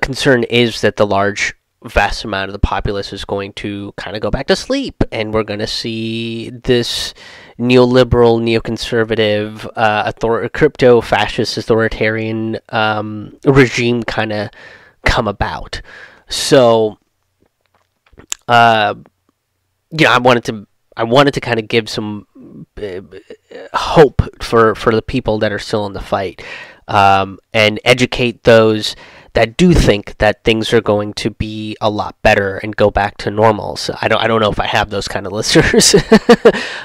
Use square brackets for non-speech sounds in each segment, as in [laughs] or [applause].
concern is that the large vast amount of the populace is going to kind of go back to sleep and we're going to see this neoliberal neoconservative uh, author- crypto fascist authoritarian um, regime kind of come about. So uh, you know i wanted to i wanted to kind of give some uh, hope for for the people that are still in the fight um, and educate those that do think that things are going to be a lot better and go back to normal. So I don't I don't know if I have those kind of [laughs] listeners.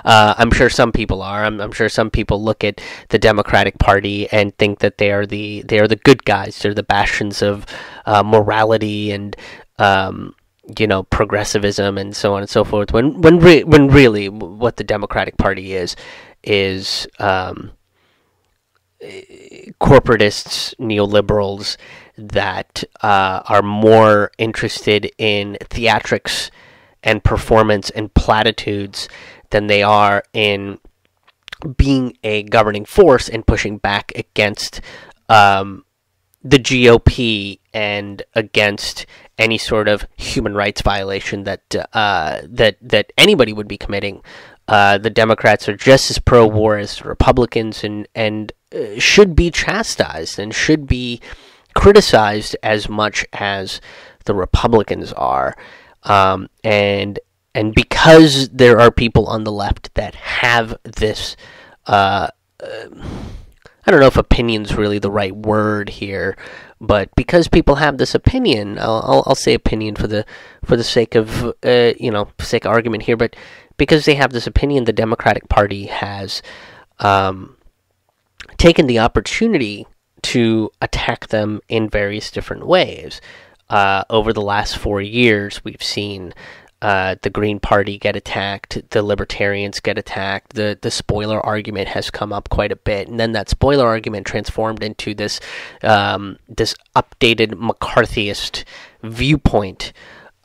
uh, I'm sure some people are. I'm, I'm, sure some people look at the Democratic Party and think that they are the they are the good guys. They're the bastions of uh, morality and um, you know progressivism and so on and so forth. When when re- when really what the Democratic Party is is um, corporatists, neoliberals that uh, are more interested in theatrics and performance and platitudes than they are in being a governing force and pushing back against um, the GOP and against any sort of human rights violation that uh, that that anybody would be committing. Uh, the Democrats are just as pro-war as Republicans, and and uh, should be chastised and should be criticized as much as the Republicans are, um, and and because there are people on the left that have this, uh, uh, I don't know if opinion's really the right word here, but because people have this opinion, I'll, I'll, I'll say opinion for the for the sake of uh, you know sake of argument here, but because they have this opinion, the Democratic Party has um, taken the opportunity to attack them in various different ways. Uh, over the last four years, we've seen uh, the Green Party get attacked, the Libertarians get attacked, the the spoiler argument has come up quite a bit, and then that spoiler argument transformed into this um, this updated McCarthyist viewpoint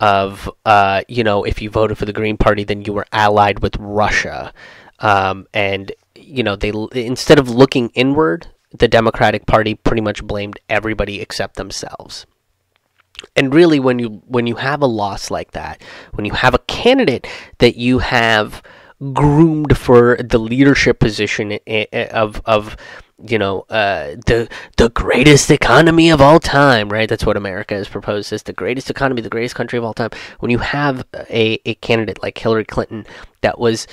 of uh, you know if you voted for the Green Party, then you were allied with Russia, um, and you know they instead of looking inward, the Democratic Party pretty much blamed everybody except themselves. And really, when you when you have a loss like that, when you have a candidate that you have groomed for the leadership position of of you know uh, the the greatest economy of all time, right? That's what America has proposed as the greatest economy, the greatest country of all time. When you have a, a candidate like Hillary Clinton that was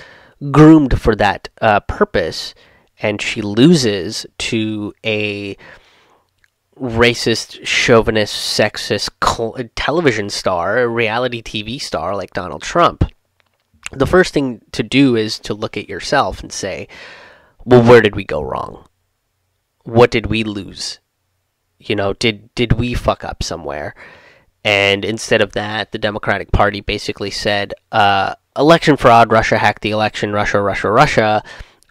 groomed for that uh, purpose, and she loses to a racist, chauvinist, sexist television star, a reality TV star like Donald Trump, the first thing to do is to look at yourself and say, well, where did we go wrong? What did we lose? You know, did did we fuck up somewhere? And instead of that, the Democratic Party basically said, uh, election fraud, Russia hacked the election, Russia, Russia, Russia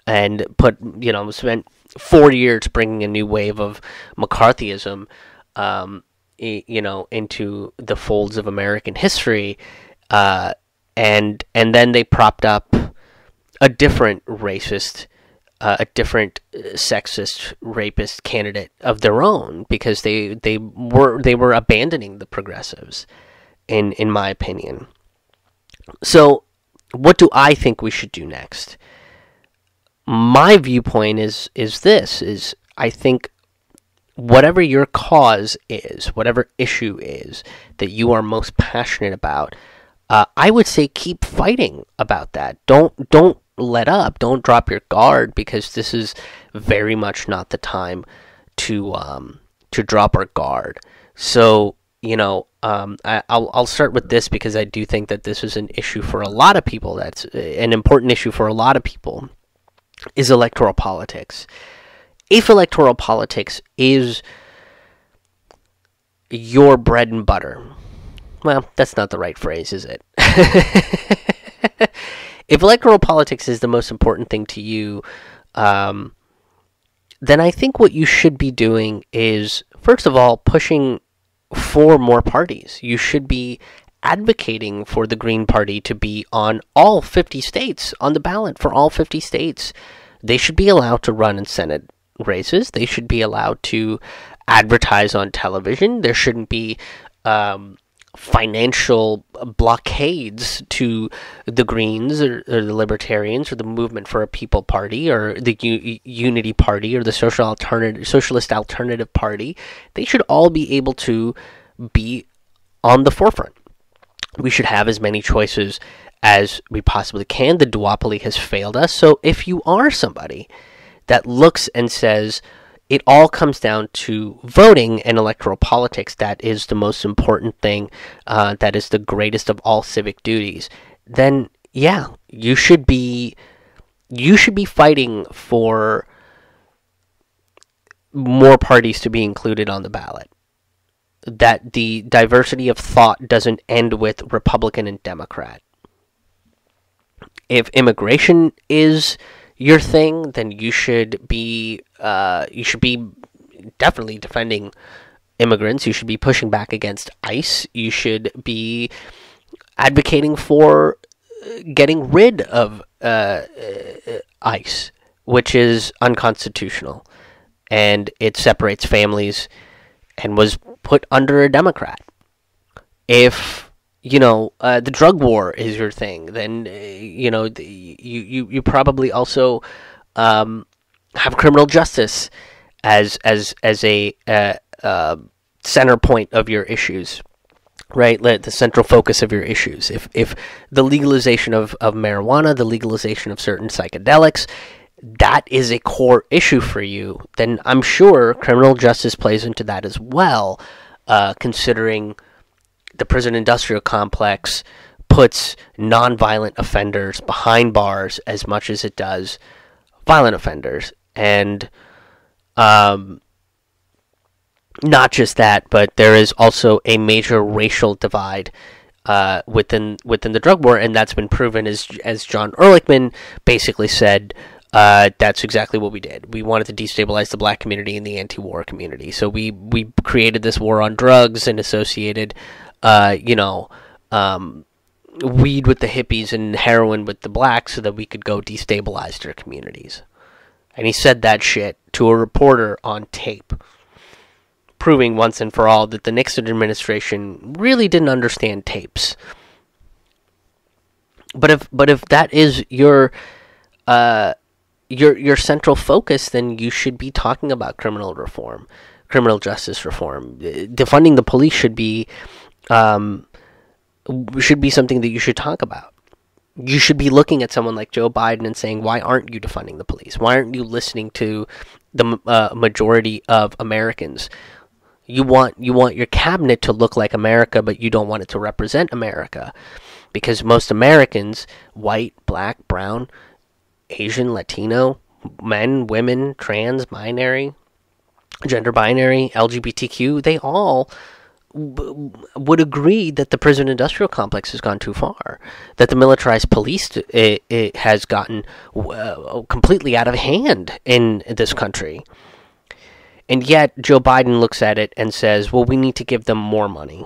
and put you know spent four years bringing a new wave of McCarthyism, um, you know, into the folds of American history, uh, and and then they propped up a different racist, uh, a different uh, sexist, rapist candidate of their own because they they were they were abandoning the progressives, in in my opinion. So, what do I think we should do next? My viewpoint is is this is I think whatever your cause is, whatever issue is that you are most passionate about, uh, I would say keep fighting about that. Don't don't let up. Don't drop your guard because this is very much not the time to um, to drop our guard. So you know, um, I, will I'll start with this because I do think that this is an issue for a lot of people. That's an important issue for a lot of people is electoral politics. If electoral politics is your bread and butter, well, that's not the right phrase, is it? [laughs] if electoral politics is the most important thing to you, um, then I think what you should be doing is, first of all, pushing for more parties. You should be advocating for the Green Party to be on all 50 states, on the ballot for all 50 states. They should be allowed to run in Senate races. They should be allowed to advertise on television. There shouldn't be um, financial blockades to the Greens or, or, the Libertarians or the Movement for a People Party or the U- Unity Party or the Social Alternative Socialist Alternative Party. They should all be able to be on the forefront. We should have as many choices as we possibly can. The duopoly has failed us. So if you are somebody that looks and says, it all comes down to voting and electoral politics. That is the most important thing. Uh, that is the greatest of all civic duties. Then, yeah, you should be you should be fighting for more parties to be included on the ballot. That the diversity of thought doesn't end with Republican and Democrat. If immigration is your thing, then you should be uh, you should be definitely defending immigrants. You should be pushing back against ICE. You should be advocating for uh, getting rid of uh, uh, ICE, which is unconstitutional, and it separates families, and was put under a Democrat. If you know uh, the drug war is your thing, then uh, you know the, you, you you probably also um, have criminal justice as as as a uh, uh center point of your issues, right? The central focus of your issues. If if the legalization of, of marijuana, the legalization of certain psychedelics, that is a core issue for you, then I'm sure criminal justice plays into that as well, uh, considering the prison industrial complex puts nonviolent offenders behind bars as much as it does violent offenders. And um, not just that, but there is also a major racial divide uh, within within the drug war, and that's been proven as as John Ehrlichman basically said. Uh, that's exactly what we did. We wanted to destabilize the black community and the anti-war community. So we we created this war on drugs and associated uh, you know, um, weed with the hippies and heroin with the blacks so that we could go destabilize their communities. And he said that shit to a reporter on tape, proving once and for all that the Nixon administration really didn't understand tapes. But if but if that is your uh, your your central focus, then you should be talking about criminal reform, criminal justice reform. Defunding the police should be um, should be something that you should talk about. You should be looking at someone like Joe Biden and saying, why aren't you defunding the police? Why aren't you listening to the uh, majority of Americans? You want you want your cabinet to look like America, but you don't want it to represent America, because most Americans, white, black, brown, Asian, Latino, men, women, trans, binary, gender binary, LGBTQ, they all would agree that the prison industrial complex has gone too far, that the militarized police it, it has gotten uh, completely out of hand in this country. And yet, Joe Biden looks at it and says, well, we need to give them more money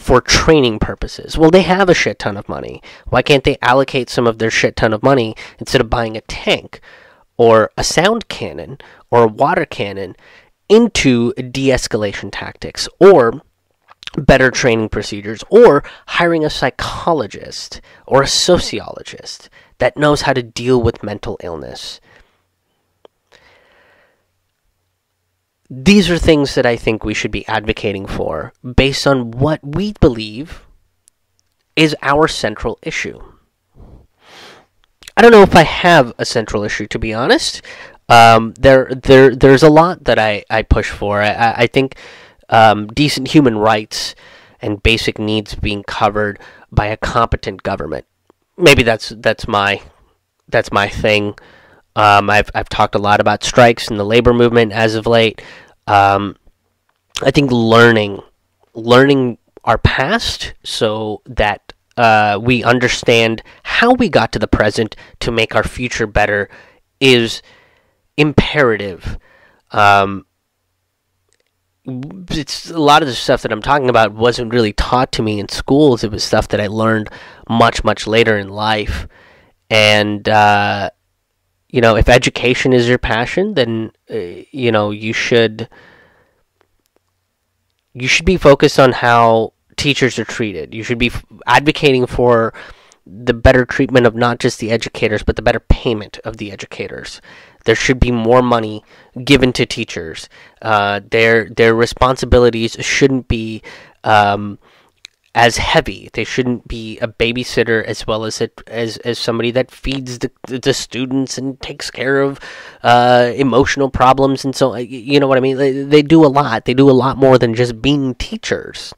for training purposes. Well, they have a shit ton of money. Why can't they allocate some of their shit ton of money instead of buying a tank or a sound cannon or a water cannon into de escalation tactics or better training procedures or hiring a psychologist or a sociologist that knows how to deal with mental illness. These are things that I think we should be advocating for based on what we believe is our central issue. I don't know if I have a central issue, to be honest. Um, there, there, there's a lot that I, I push for. I, I think um, decent human rights and basic needs being covered by a competent government. Maybe that's that's my that's my thing. Um, I've I've talked a lot about strikes and the labor movement as of late. Um, I think learning learning our past so that uh, we understand how we got to the present to make our future better is imperative. Um, it's a lot of the stuff that I'm talking about wasn't really taught to me in schools. It was stuff that I learned much, much later in life. And, uh, you know, if education is your passion, then, uh, you know, you should you should be focused on how teachers are treated. You should be f- advocating for the better treatment of not just the educators, but the better payment of the educators. There should be more money given to teachers. Uh, their their responsibilities shouldn't be um, as heavy. They shouldn't be a babysitter as well as a, as as somebody that feeds the the students and takes care of uh, emotional problems and so you know what I mean. They, they do a lot. They do a lot more than just being teachers,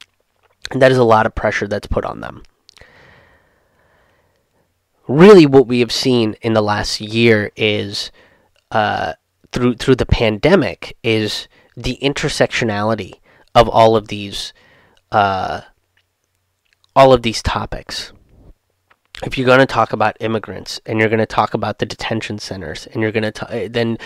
and that is a lot of pressure that's put on them really what we have seen in the last year is uh, through through the pandemic is the intersectionality of all of these uh, all of these topics. If you're going to talk about immigrants and you're going to talk about the detention centers and you're going to then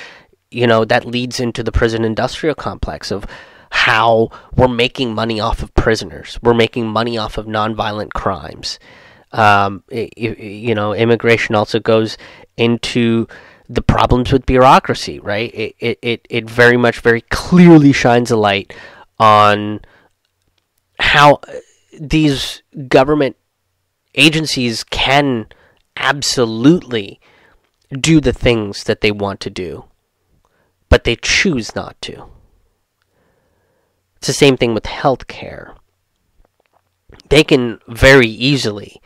you know that leads into the prison industrial complex of how we're making money off of prisoners. We're making money off of nonviolent crimes. Um, it, you know, immigration also goes into the problems with bureaucracy, right? It, it, it, it very much, very clearly shines a light on how these government agencies can absolutely do the things that they want to do, but they choose not to. It's the same thing with healthcare. They can very easily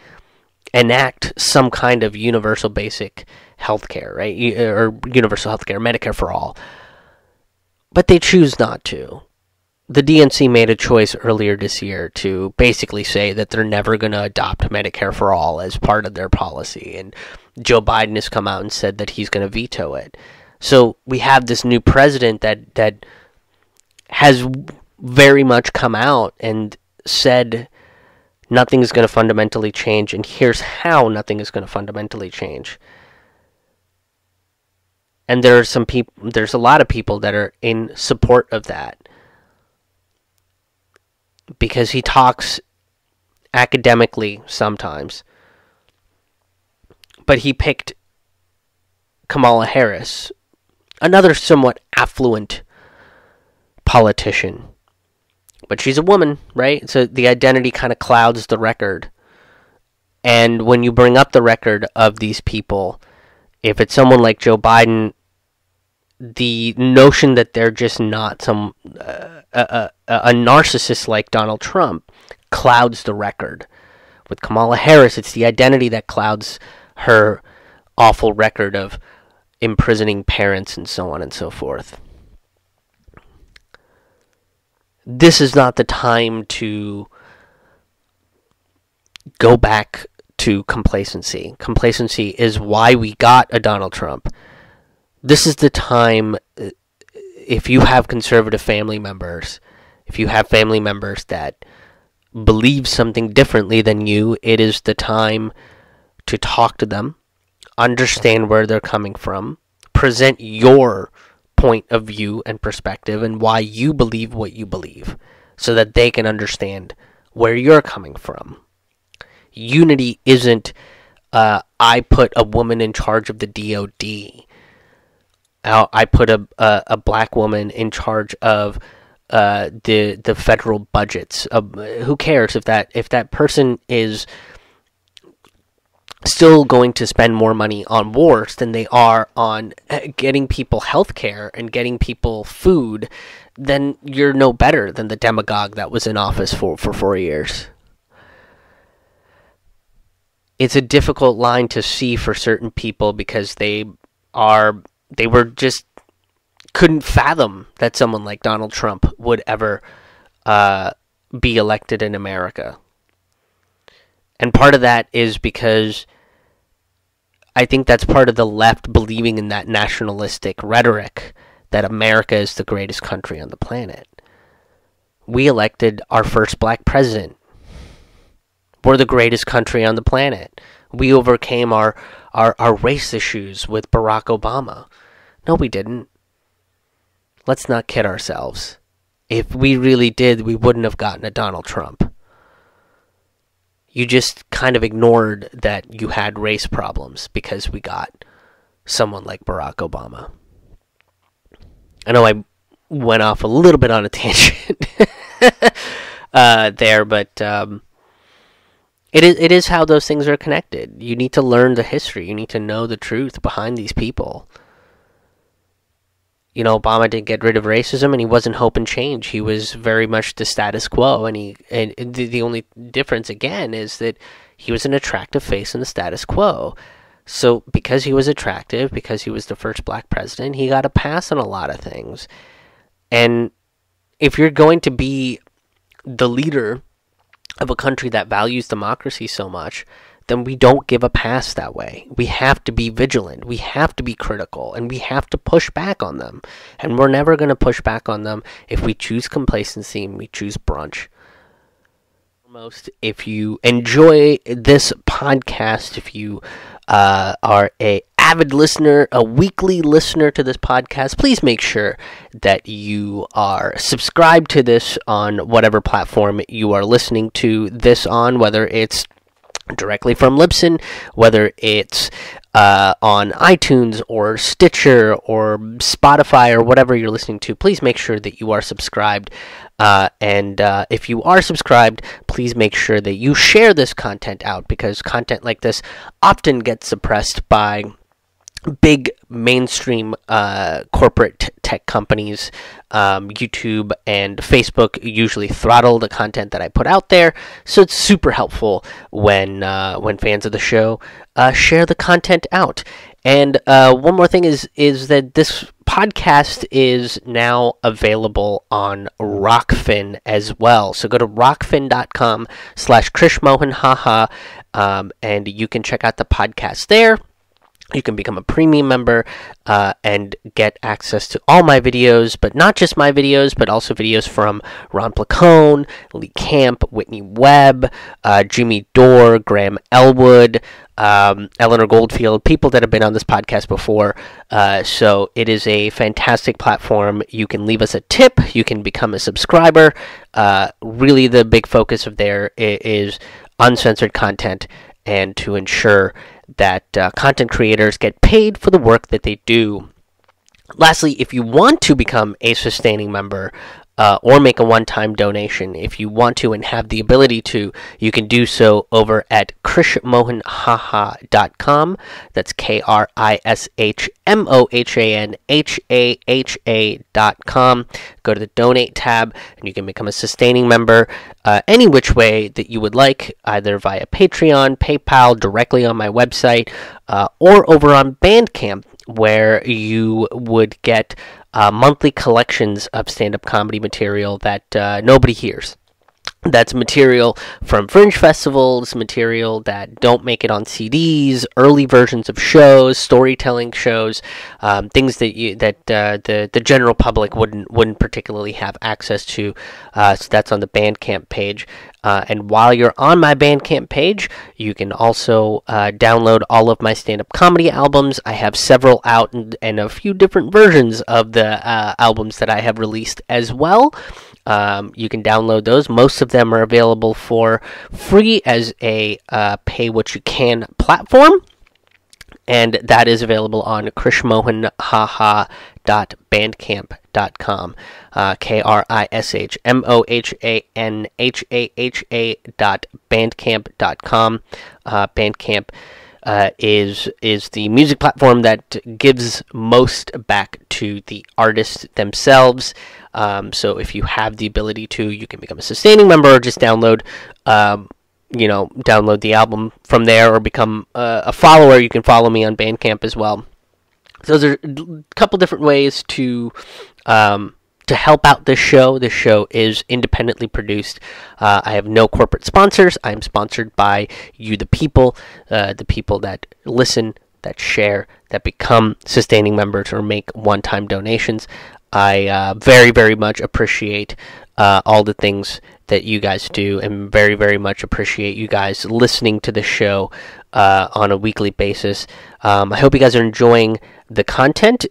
enact some kind of universal basic health care, right? Or universal health care, Medicare for all. But they choose not to. The DNC made a choice earlier this year to basically say that they're never going to adopt Medicare for all as part of their policy. And Joe Biden has come out and said that he's going to veto it. So we have this new president that, that has very much come out and said nothing is going to fundamentally change, and here's how nothing is going to fundamentally change. And there are some people, there's a lot of people that are in support of that because he talks academically sometimes, but he picked Kamala Harris, another somewhat affluent politician but she's a woman, right? So the identity kind of clouds the record. And when you bring up the record of these people, if it's someone like Joe Biden, the notion that they're just not some uh, a, a, a narcissist like Donald Trump clouds the record. With Kamala Harris, it's the identity that clouds her awful record of imprisoning parents and so on and so forth this is not the time to go back to complacency. Complacency is why we got a Donald Trump. This is the time, uh, if you have conservative family members, if you have family members that believe something differently than you, it is the time to talk to them, understand where they're coming from, present your point of view and perspective and why you believe what you believe so that they can understand where you're coming from. Unity isn't uh, I put a woman in charge of the DOD. Uh, I put a, a, a black woman in charge of uh, the the federal budgets. who cares if that if that person is still going to spend more money on wars than they are on uh, getting people health care and getting people food, then you're no better than the demagogue that was in office for, for four years. It's a difficult line to see for certain people because they are they were just couldn't fathom that someone like Donald Trump would ever uh, be elected in America. And part of that is because I think that's part of the left believing in that nationalistic rhetoric that America is the greatest country on the planet. We elected our first black president. We're the greatest country on the planet. We overcame our, our, our race issues with Barack Obama. No, we didn't. Let's not kid ourselves. If we really did, we wouldn't have gotten a Donald Trump you just kind of ignored that you had race problems because we got someone like Barack Obama. I know I went off a little bit on a tangent. [laughs] uh, there, but um, it is it is how those things are connected. You need to learn the history. You need to know the truth behind these people. You know, Obama didn't get rid of racism, and he wasn't hoping change. He was very much the status quo, and he and the, the only difference again is that he was an attractive face in the status quo. So because he was attractive, because he was the first black president, he got a pass on a lot of things. And if you're going to be the leader of a country that values democracy so much, then we don't give a pass that way. We have to be vigilant. We have to be critical and we have to push back on them. And we're never going to push back on them if we choose complacency and we choose brunch. Most, if you enjoy this podcast, if you uh, are a avid listener, a weekly listener to this podcast, please make sure that you are subscribed to this on whatever platform you are listening to this on, whether it's directly from Libsyn, whether it's uh, on iTunes or Stitcher or Spotify or whatever you're listening to, please make sure that you are subscribed. Uh, and uh, if you are subscribed, please make sure that you share this content out because content like this often gets suppressed by big mainstream uh, corporate tech companies, um, YouTube and Facebook usually throttle the content that I put out there. So it's super helpful when uh, when fans of the show uh, share the content out. And uh, one more thing is is that this podcast is now available on Rokfin as well. So go to rokfin.com slash krishmohanhaha um, and you can check out the podcast there. You can become a premium member uh, and get access to all my videos, but not just my videos, but also videos from Ron Placone, Lee Camp, Whitney Webb, uh, Jimmy Dore, Graham Elwood, um, Eleanor Goldfield, people that have been on this podcast before. Uh, so it is a fantastic platform. You can leave us a tip, you can become a subscriber. Uh, really, the big focus of there is uncensored content and to ensure that uh, content creators get paid for the work that they do. Lastly, if you want to become a sustaining member uh, or make a one time donation, if you want to and have the ability to, you can do so over at krishmohanhaha.com. That's K R I S H M O H A N H A H A.com. Go to the donate tab and you can become a sustaining member uh, any which way that you would like, either via Patreon, PayPal, directly on my website, uh, or over on Bandcamp, where you would get uh, monthly collections of stand up comedy material that uh, nobody hears. That's material from fringe festivals, material that don't make it on CDs, early versions of shows, storytelling shows, um, things that you that uh, the the general public wouldn't wouldn't particularly have access to. Uh, so that's on the Bandcamp page. Uh, and while you're on my Bandcamp page, you can also uh, download all of my stand up comedy albums. I have several out and, and a few different versions of the uh, albums that I have released as well. Um, you can download those. Most of them are available for free as a uh, pay what you can platform. And that is available on krishmohanhaha.bandcamp.com. Uh, K R I S H M O H A N H A H A dot bandcamp.com. Uh, Bandcamp uh, is is the music platform that gives most back to the artists themselves. Um, so if you have the ability to, you can become a sustaining member or just download. Um, you know, download the album from there or become uh, a follower. You can follow me on Bandcamp as well. So there's a couple different ways to um, to help out this show. This show is independently produced. Uh, I have no corporate sponsors. I'm sponsored by you, the people, uh, the people that listen, that share, that become sustaining members or make one time donations. I uh, very, very much appreciate uh, all the things that you guys do and very, very much appreciate you guys listening to the show uh, on a weekly basis. Um, I hope you guys are enjoying the content